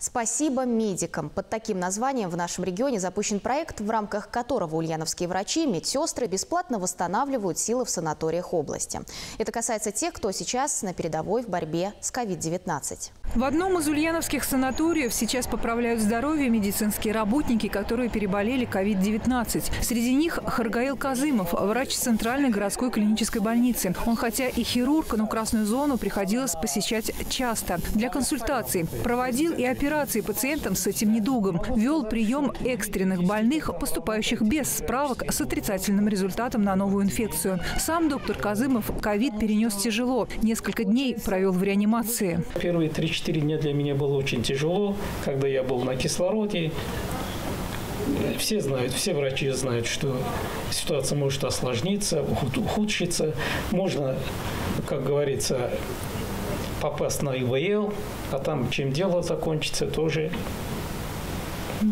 Спасибо медикам. Под таким названием в нашем регионе запущен проект, в рамках которого ульяновские врачи, медсестры бесплатно восстанавливают силы в санаториях области. Это касается тех, кто сейчас на передовой в борьбе с COVID-19. В одном из ульяновских санаториев сейчас поправляют здоровье медицинские работники, которые переболели COVID-19. Среди них Харгаил Казымов, врач Центральной городской клинической больницы. Он хотя и хирург, но красную зону приходилось посещать часто. Для консультаций проводил и операции операции пациентам с этим недугом. Вел прием экстренных больных, поступающих без справок с отрицательным результатом на новую инфекцию. Сам доктор Казымов ковид перенес тяжело. Несколько дней провел в реанимации. Первые 3-4 дня для меня было очень тяжело, когда я был на кислороде. Все знают, все врачи знают, что ситуация может осложниться, ухудшиться. Можно, как говорится, попасть на ИВЛ, а там чем дело закончится, тоже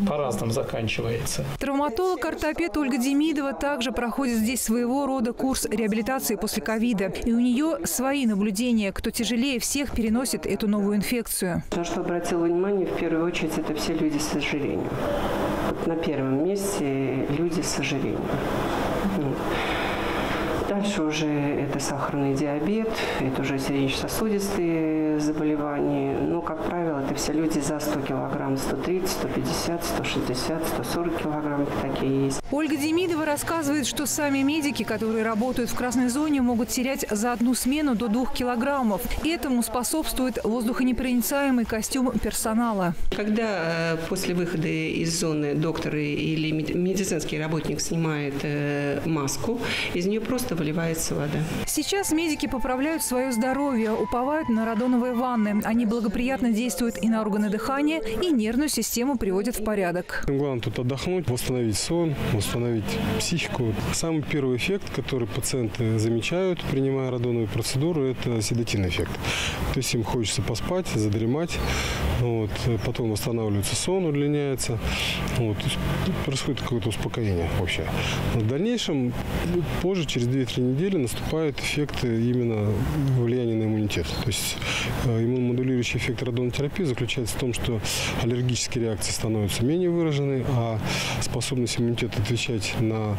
по-разному заканчивается. Травматолог-ортопед Ольга Демидова также проходит здесь своего рода курс реабилитации после ковида. И у нее свои наблюдения, кто тяжелее всех переносит эту новую инфекцию. На что обратила внимание, в первую очередь, это все люди с сожалением. Вот на первом месте люди с сожалением. Дальше уже это сахарный диабет, это уже сердечно-сосудистые заболевания. Ну, как правило, это все люди за 100 килограмм, 130, 150, 160, 140 килограмм такие есть. Ольга Демидова рассказывает, что сами медики, которые работают в красной зоне, могут терять за одну смену до двух килограммов. Этому способствует воздухонепроницаемый костюм персонала. Когда э, после выхода из зоны доктор или медицинский работник снимает э, маску, из нее просто выливается вода. Сейчас медики поправляют свое здоровье, уповают на радоновые ванны. Они благоприятно действуют и на органы дыхания, и нервную систему приводят в порядок. Главное тут отдохнуть, восстановить сон, восстановить психику. Самый первый эффект, который пациенты замечают, принимая радоновую процедуру, это седативный эффект. То есть им хочется поспать, задремать, вот, потом восстанавливается сон, удлиняется. Вот, происходит какое-то успокоение вообще. В дальнейшем, позже, через 2 2-3 недели наступают эффекты именно влияния на иммунитет. То есть э, иммуномодулирующий эффект радонотерапии заключается в том, что аллергические реакции становятся менее выражены, а способность иммунитета отвечать на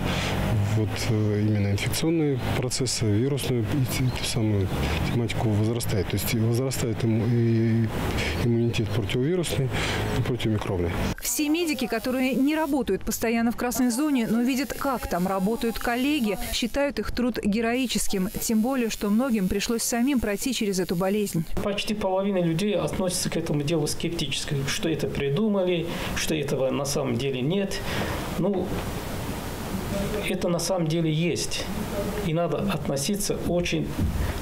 вот э, именно инфекционные процессы, вирусную и самую тематику возрастает. То есть возрастает и иммунитет противовирусный и противомикробный. Все медики, которые не работают постоянно в красной зоне, но видят, как там работают коллеги, считают их труд героическим. Тем более, что многим пришлось самим пройти через эту болезнь. Почти половина людей относится к этому делу скептически, что это придумали, что этого на самом деле нет. Ну, это на самом деле есть. И надо относиться очень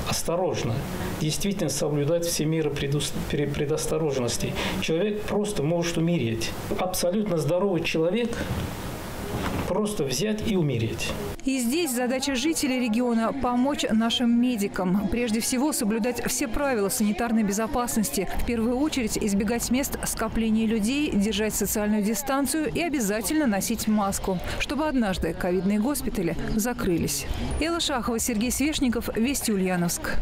осторожно. Действительно соблюдать все меры предосторожности. Человек просто может умереть. Абсолютно здоровый человек просто взять и умереть. И здесь задача жителей региона – помочь нашим медикам. Прежде всего, соблюдать все правила санитарной безопасности. В первую очередь, избегать мест скопления людей, держать социальную дистанцию и обязательно носить маску, чтобы однажды ковидные госпитали закрылись. Элла Шахова, Сергей Свешников, Вести Ульяновск.